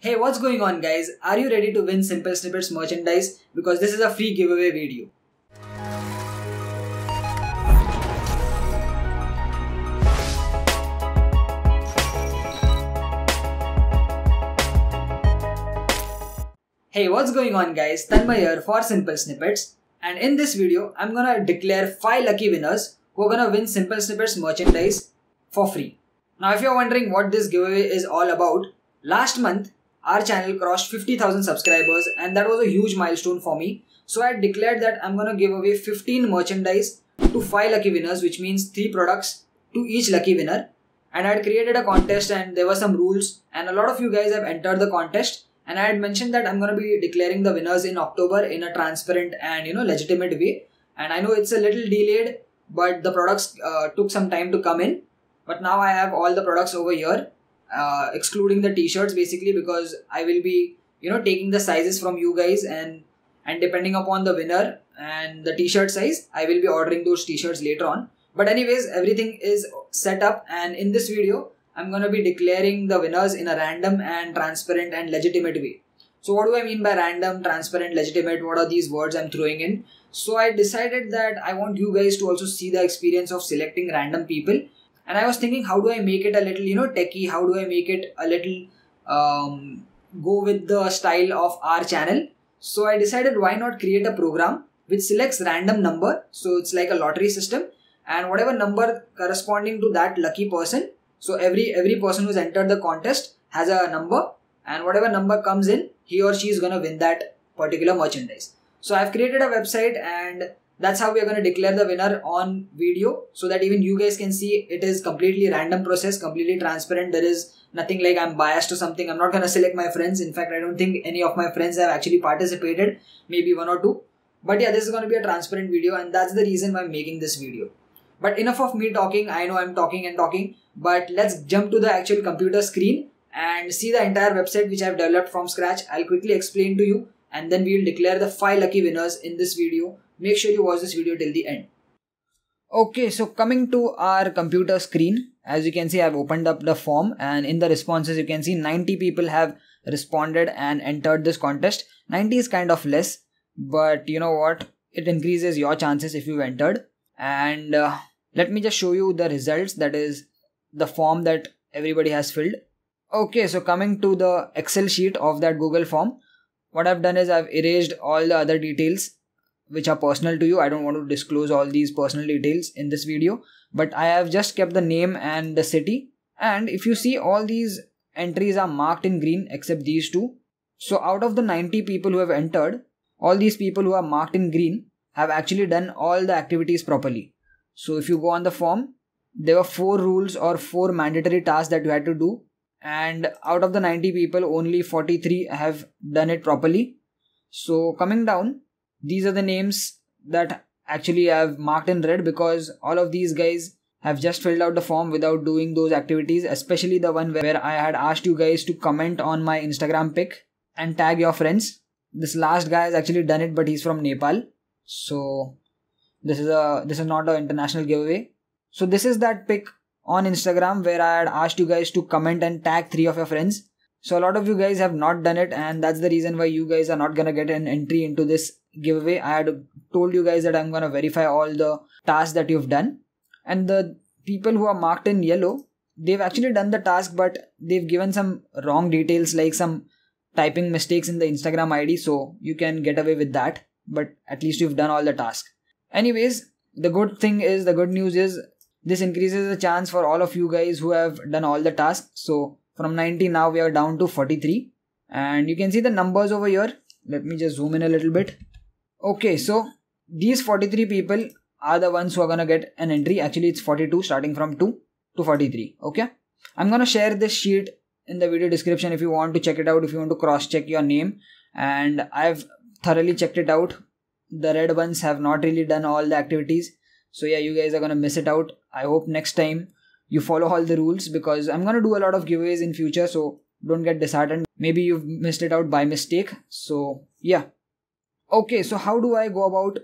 Hey, what's going on, guys? Are you ready to win Simple Snippets merchandise? Because this is a free giveaway video. Hey, what's going on, guys? Tanmay here for Simple Snippets. And in this video, I'm gonna declare 5 lucky winners who are gonna win Simple Snippets merchandise for free. Now, if you're wondering what this giveaway is all about, last month our channel crossed 50,000 subscribers and that was a huge milestone for me. So I declared that I'm gonna give away 15 merchandise to 5 lucky winners, which means 3 products to each lucky winner. And I had created a contest and there were some rules, and a lot of you guys have entered the contest. And I had mentioned that I'm gonna be declaring the winners in October in a transparent and you know legitimate way. And I know it's a little delayed, but the products uh, took some time to come in. But now I have all the products over here uh, excluding the t-shirts basically because I will be you know taking the sizes from you guys and and depending upon the winner and the t-shirt size I will be ordering those t-shirts later on. But anyways everything is set up and in this video I'm gonna be declaring the winners in a random and transparent and legitimate way. So what do I mean by random transparent legitimate? What are these words I'm throwing in? So I decided that I want you guys to also see the experience of selecting random people and i was thinking how do i make it a little you know techie? How do i make it a little um, go with the style of our channel? So i decided why not create a program which selects random number? So it's like a lottery system. And whatever number corresponding to that lucky person so every every person who's entered the contest has a number. And whatever number comes in he or she is going to win that particular merchandise. So i've created a website and that's how we are going to declare the winner on video so that even you guys can see it is completely random process completely transparent. There is nothing like i'm biased to something. I'm not going to select my friends. In fact i don't think any of my friends have actually participated maybe one or two. But yeah this is going to be a transparent video and that's the reason why i'm making this video. But enough of me talking. I know i'm talking and talking. But let's jump to the actual computer screen and see the entire website which i've developed from scratch. I'll quickly explain to you and then we'll declare the five lucky winners in this video. Make sure you watch this video till the end. Okay so coming to our computer screen as you can see i've opened up the form and in the responses you can see 90 people have responded and entered this contest. 90 is kind of less but you know what? It increases your chances if you've entered. And uh, let me just show you the results that is the form that everybody has filled. Okay so coming to the excel sheet of that google form what i've done is i've erased all the other details which are personal to you. I don't want to disclose all these personal details in this video, but I have just kept the name and the city. And if you see all these entries are marked in green except these two. So out of the 90 people who have entered, all these people who are marked in green have actually done all the activities properly. So if you go on the form, there were four rules or four mandatory tasks that you had to do. And out of the 90 people, only 43 have done it properly. So coming down, these are the names that actually I've marked in red because all of these guys have just filled out the form without doing those activities, especially the one where I had asked you guys to comment on my Instagram pic and tag your friends. This last guy has actually done it, but he's from Nepal. So this is a this is not an international giveaway. So this is that pic on Instagram where I had asked you guys to comment and tag three of your friends. So a lot of you guys have not done it, and that's the reason why you guys are not gonna get an entry into this giveaway. I had told you guys that I'm gonna verify all the tasks that you've done, and the people who are marked in yellow, they've actually done the task, but they've given some wrong details, like some typing mistakes in the Instagram ID. So you can get away with that, but at least you've done all the tasks. Anyways, the good thing is the good news is this increases the chance for all of you guys who have done all the tasks. So from 90 now we are down to 43 and you can see the numbers over here. Let me just zoom in a little bit. Okay so these 43 people are the ones who are gonna get an entry. Actually it's 42 starting from 2 to 43 okay? I'm gonna share this sheet in the video description if you want to check it out if you want to cross check your name. And i've thoroughly checked it out. The red ones have not really done all the activities so yeah you guys are gonna miss it out i hope next time you follow all the rules because I'm gonna do a lot of giveaways in future so don't get disheartened maybe you've missed it out by mistake so yeah okay so how do I go about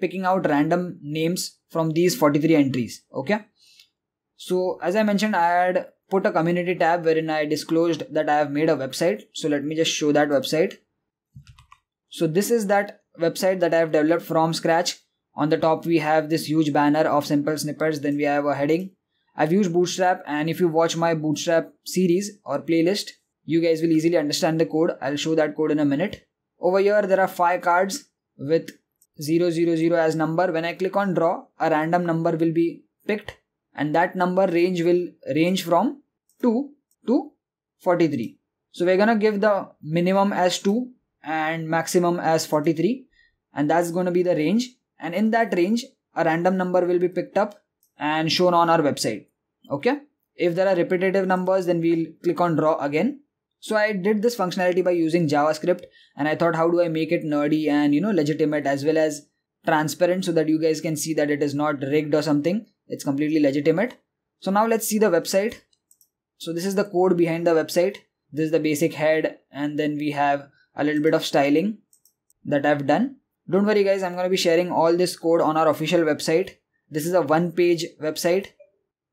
picking out random names from these 43 entries okay so as I mentioned I had put a community tab wherein I disclosed that I have made a website. So let me just show that website. So this is that website that I have developed from scratch. On the top we have this huge banner of simple snippets. Then we have a heading. I've used Bootstrap and if you watch my Bootstrap series or playlist, you guys will easily understand the code. I'll show that code in a minute. Over here there are five cards with 000 as number. When I click on draw, a random number will be picked and that number range will range from 2 to 43. So we're gonna give the minimum as 2 and maximum as 43 and that's gonna be the range and in that range a random number will be picked up and shown on our website. Okay. If there are repetitive numbers then we'll click on draw again so I did this functionality by using JavaScript and I thought how do I make it nerdy and you know legitimate as well as transparent so that you guys can see that it is not rigged or something. It's completely legitimate. So now let's see the website. So this is the code behind the website. This is the basic head and then we have a little bit of styling that I've done. Don't worry guys, I'm going to be sharing all this code on our official website. This is a one page website.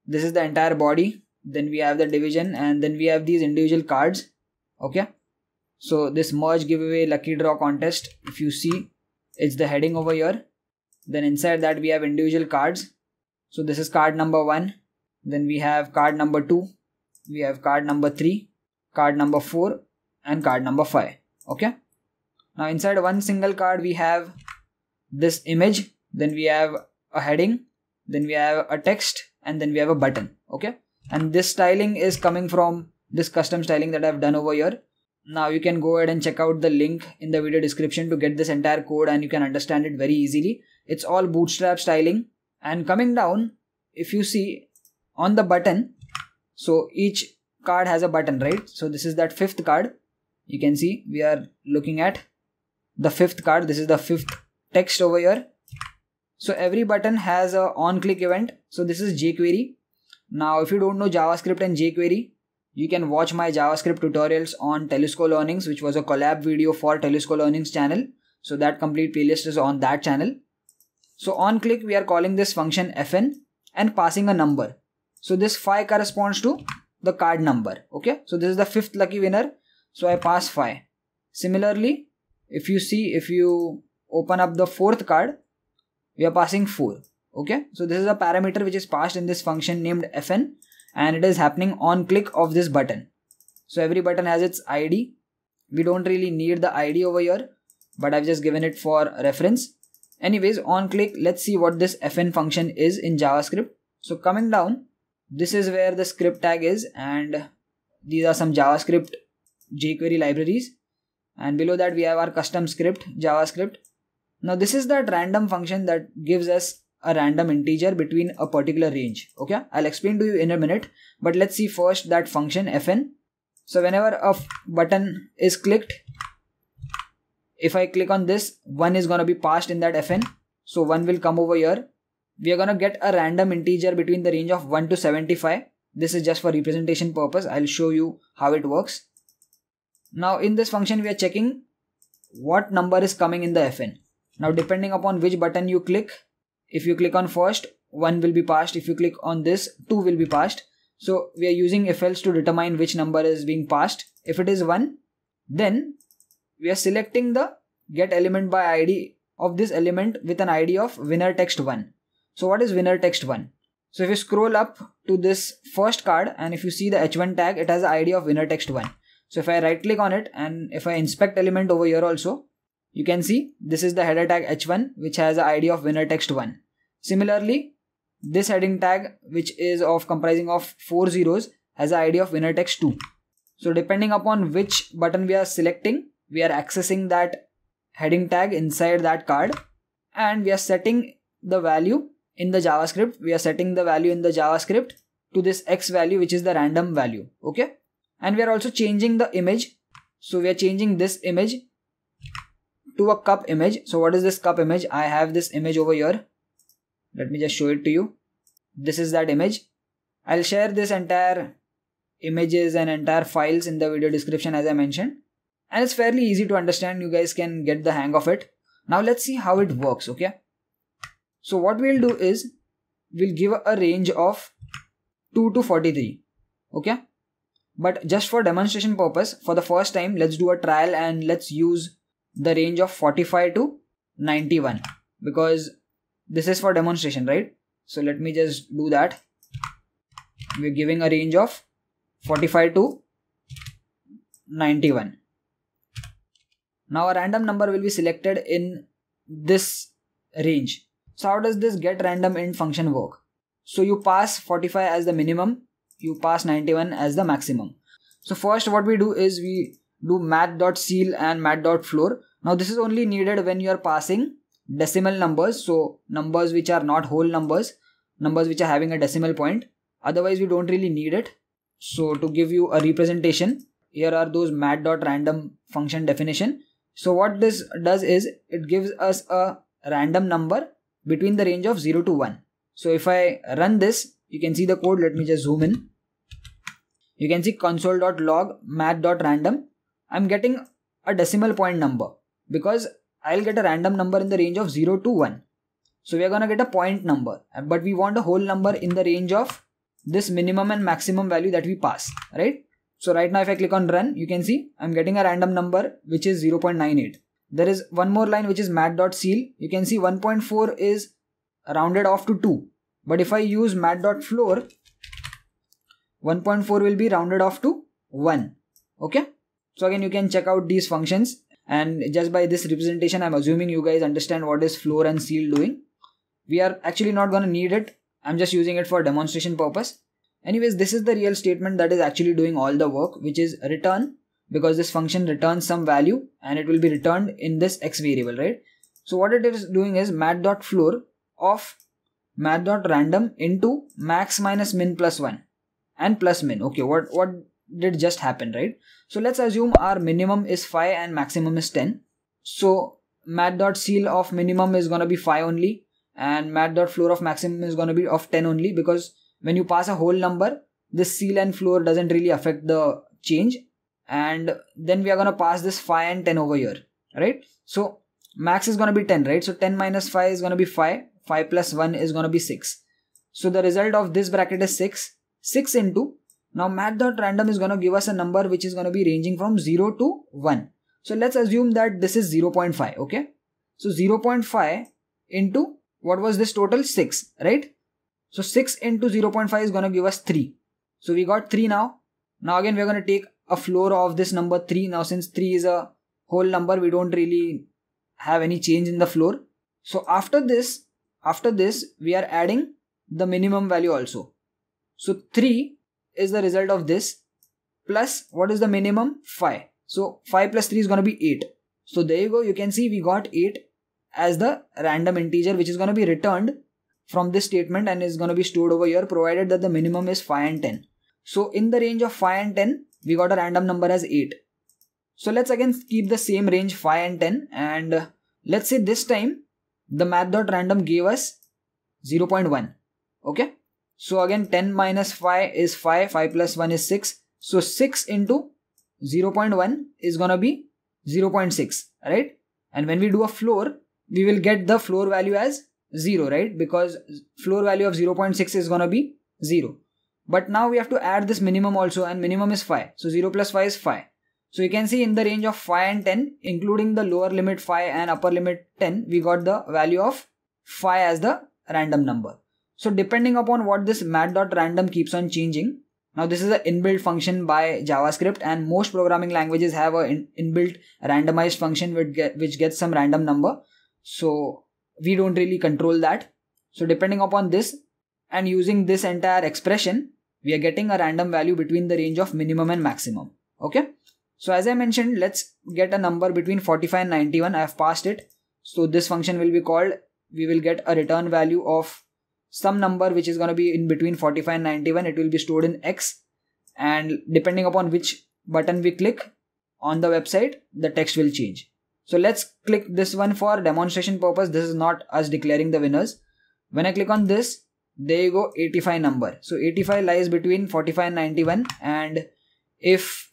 This is the entire body. Then we have the division and then we have these individual cards okay so this merch giveaway lucky draw contest if you see it's the heading over here then inside that we have individual cards so this is card number 1 then we have card number 2 we have card number 3 card number 4 and card number 5 okay now inside one single card we have this image then we have a heading then we have a text and then we have a button okay and this styling is coming from this custom styling that I've done over here. Now you can go ahead and check out the link in the video description to get this entire code and you can understand it very easily. It's all bootstrap styling and coming down if you see on the button so each card has a button right so this is that fifth card you can see we are looking at the fifth card this is the fifth text over here so every button has a on click event so this is jquery now if you don't know javascript and jquery you can watch my JavaScript tutorials on Telusko Learnings, which was a collab video for Telusko Learnings channel. So that complete playlist is on that channel. So on click, we are calling this function fn and passing a number. So this 5 corresponds to the card number. Okay. So this is the fifth lucky winner. So I pass 5. Similarly, if you see, if you open up the fourth card, we are passing 4. Okay. So this is a parameter which is passed in this function named fn and it is happening on click of this button. So every button has its ID. We don't really need the ID over here, but I've just given it for reference. Anyways, on click, let's see what this fn function is in JavaScript. So coming down, this is where the script tag is and these are some JavaScript jQuery libraries. And below that we have our custom script, JavaScript. Now this is that random function that gives us a random integer between a particular range. Okay? I'll explain to you in a minute. But let's see first that function fn. So whenever a button is clicked if i click on this one is going to be passed in that fn. So one will come over here. We are going to get a random integer between the range of 1 to 75 this is just for representation purpose. I'll show you how it works now in this function we are checking what number is coming in the fn. Now depending upon which button you click if you click on first one will be passed. If you click on this two will be passed. So we are using if else to determine which number is being passed. If it is 1 then we are selecting the get element by id of this element with an id of winner text 1 so what is winner text 1 so if you scroll up to this first card and if you see the h1 tag it has the id of winner text 1 so if i right click on it and if i inspect element over here also you can see this is the header tag h1 which has the id of winner text 1. Similarly, this heading tag which is of comprising of four zeros has the id of winner text 2. So depending upon which button we are selecting, we are accessing that heading tag inside that card and we are setting the value in the JavaScript. We are setting the value in the JavaScript to this x value which is the random value. Okay. And we are also changing the image. So we are changing this image to a cup image. So what is this cup image? I have this image over here. Let me just show it to you. This is that image. I'll share this entire images and entire files in the video description as I mentioned. And it's fairly easy to understand. You guys can get the hang of it. Now let's see how it works, okay? So what we'll do is we'll give a range of 2 to 43. okay but just for demonstration purpose for the first time let's do a trial and let's use the range of 45 to 91 because this is for demonstration right? So let me just do that. We're giving a range of 45 to 91 now a random number will be selected in this range. So how does this get random int function work? So you pass 45 as the minimum you pass 91 as the maximum. So first what we do is we do math.ceil and math.floor now this is only needed when you are passing decimal numbers. So numbers which are not whole numbers numbers which are having a decimal point. Otherwise we don't really need it. So to give you a representation here are those math.random function definition. So what this does is it gives us a random number between the range of 0 to 1 so if i run this you can see the code let me just zoom in you can see console.log math.random i'm getting a decimal point number because I'll get a random number in the range of 0 to 1. So we are gonna get a point number, but we want a whole number in the range of this minimum and maximum value that we pass, right? So right now if I click on run, you can see I'm getting a random number which is 0.98. There is one more line which is math.ceil. You can see 1.4 is rounded off to 2. But if I use math.floor, 1.4 will be rounded off to 1. Okay. So again you can check out these functions. And just by this representation i'm assuming you guys understand what is floor and ceil doing. We are actually not going to need it. I'm just using it for demonstration purpose. Anyways this is the real statement that is actually doing all the work which is return because this function returns some value and it will be returned in this x variable right? So what it is doing is math.floor of math.random into max minus min plus 1 and plus min okay what what did just happen right so let's assume our minimum is 5 and maximum is 10. So math.ceil of minimum is going to be 5 only and math.floor of maximum is going to be of 10 only because when you pass a whole number, this ceil and floor doesn't really affect the change. And then we are going to pass this 5 and 10 over here, right? So max is going to be 10, right? So 10 minus 5 is going to be 5. 5 plus 1 is going to be 6. So the result of this bracket is 6. 6 into now math.random is going to give us a number which is going to be ranging from 0 to 1. So let's assume that this is 0.5, okay? So 0.5 into what was this total? 6, right? So 6 into 0.5 is going to give us 3. So we got 3 now. Now again we're going to take a floor of this number 3. Now since 3 is a whole number we don't really have any change in the floor. So after this, after this we are adding the minimum value also. So 3 is the result of this plus what is the minimum? 5 so 5 plus 3 is going to be 8 so there you go. You can see we got 8 as the random integer which is going to be returned from this statement and is going to be stored over here provided that the minimum is 5 and 10 so in the range of 5 and 10 we got a random number as 8 so let's again keep the same range 5 and 10 and let's say this time the math.random gave us 0.1 okay so again 10 minus 5 is 5, 5 plus 1 is 6. So 6 into 0.1 is gonna be 0.6, right? And when we do a floor, we will get the floor value as 0, right? Because floor value of 0.6 is gonna be 0. But now we have to add this minimum also and minimum is 5. So 0 plus 5 is 5. So you can see in the range of 5 and 10, including the lower limit 5 and upper limit 10, we got the value of 5 as the random number. So depending upon what this math.random keeps on changing, now this is an inbuilt function by JavaScript and most programming languages have an inbuilt randomized function which, get, which gets some random number. So we don't really control that. So depending upon this and using this entire expression, we are getting a random value between the range of minimum and maximum. Okay. So as I mentioned, let's get a number between 45 and 91. I have passed it. So this function will be called, we will get a return value of some number which is going to be in between 45 and 91 it will be stored in x. And depending upon which button we click on the website the text will change. So let's click this one for demonstration purpose. This is not us declaring the winners. When i click on this there you go 85 number. So 85 lies between 45 and 91 and if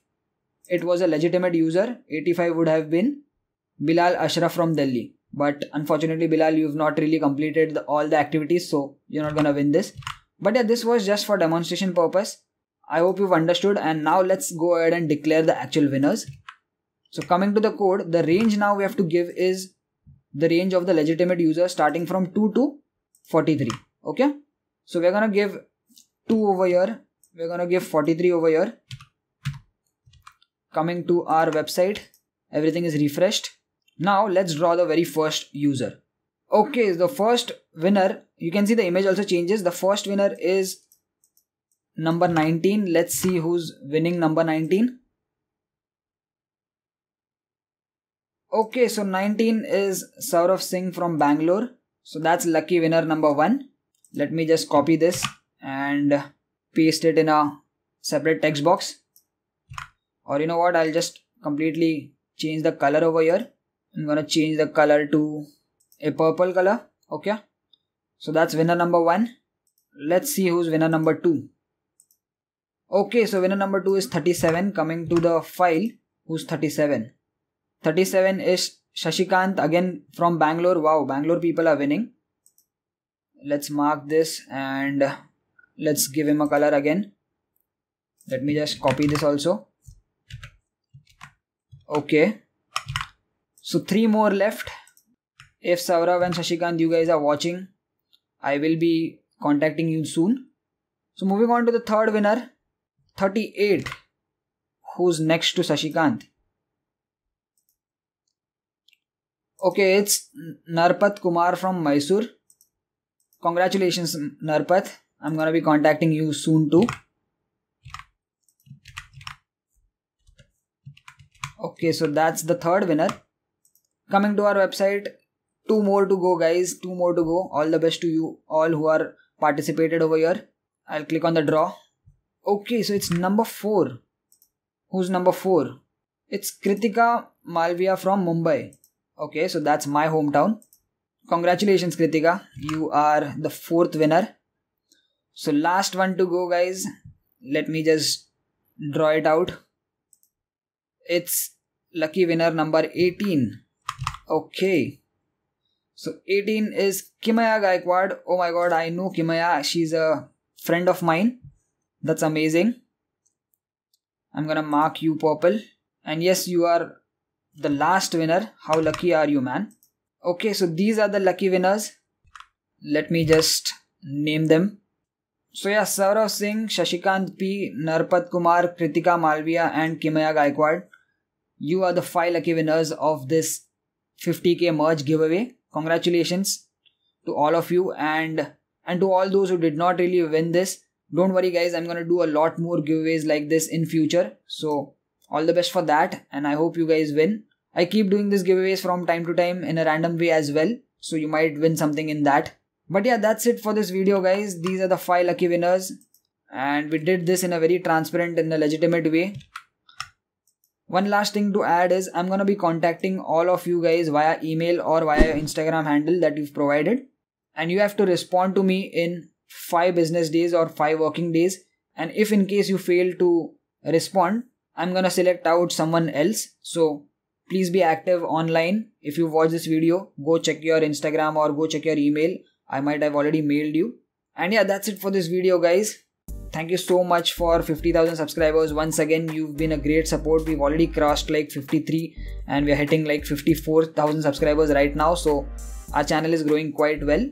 it was a legitimate user 85 would have been bilal ashraf from delhi but unfortunately bilal you've not really completed the, all the activities so you're not gonna win this but yeah this was just for demonstration purpose I hope you've understood and now let's go ahead and declare the actual winners. So coming to the code, the range now we have to give is the range of the legitimate user starting from 2 to 43. Okay. So we're gonna give 2 over here. We're gonna give 43 over here. Coming to our website, everything is refreshed. Now let's draw the very first user. Okay, the first winner, you can see the image also changes. The first winner is number 19. Let's see who's winning number 19. Okay, so 19 is Saurav Singh from Bangalore. So that's lucky winner number 1. Let me just copy this and paste it in a separate text box. Or you know what, I'll just completely change the color over here. I'm gonna change the color to a purple color. Okay. So that's winner number 1. Let's see who's winner number 2. Okay, so winner number 2 is 37 coming to the file who's 37. 37 is Shashikant again from Bangalore. Wow, Bangalore people are winning. Let's mark this and let's give him a color again. Let me just copy this also. Okay. So three more left. If Saurav and Shashikant you guys are watching, I will be contacting you soon. So moving on to the third winner, 38. Who's next to Shashikant? Okay, it's Narpat Kumar from Mysore. Congratulations, Narpat. I'm gonna be contacting you soon too. Okay, so that's the third winner. Coming to our website, two more to go, guys. Two more to go. All the best to you all who are participated over here. I'll click on the draw. Okay, so it's number four. Who's number four? It's Kritika Malviya from Mumbai. Okay, so that's my hometown. Congratulations, Kritika. You are the fourth winner. So, last one to go, guys. Let me just draw it out. It's lucky winner number 18. Okay. So, 18 is Kimaya Gaikwad. Oh my god, I know Kimaya. She's a friend of mine. That's amazing. I'm gonna mark you purple. And yes, you are the last winner. How lucky are you, man? Okay, so these are the lucky winners. Let me just name them. So yeah, Saurav Singh, Shashikant P, Narpat Kumar, Kritika Malviya and Kimaya Gaikwad. You are the five lucky winners of this 50k merch giveaway. Congratulations to all of you and and to all those who did not really win this. Don't worry guys, I'm gonna do a lot more giveaways like this in future. So all the best for that and I hope you guys win. I keep doing these giveaways from time to time in a random way as well. So you might win something in that. But yeah, that's it for this video guys. These are the 5 lucky winners. And we did this in a very transparent and a legitimate way. One last thing to add is I'm gonna be contacting all of you guys via email or via Instagram handle that you've provided. And you have to respond to me in 5 business days or 5 working days. And if in case you fail to respond, I'm gonna select out someone else. So please be active online. If you watch this video, go check your Instagram or go check your email. I might have already mailed you. And yeah, that's it for this video, guys. Thank you so much for 50,000 subscribers. Once again, you've been a great support. We've already crossed like 53 and we're hitting like 54,000 subscribers right now. So our channel is growing quite well.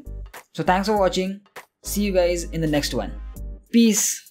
So thanks for watching. See you guys in the next one. Peace.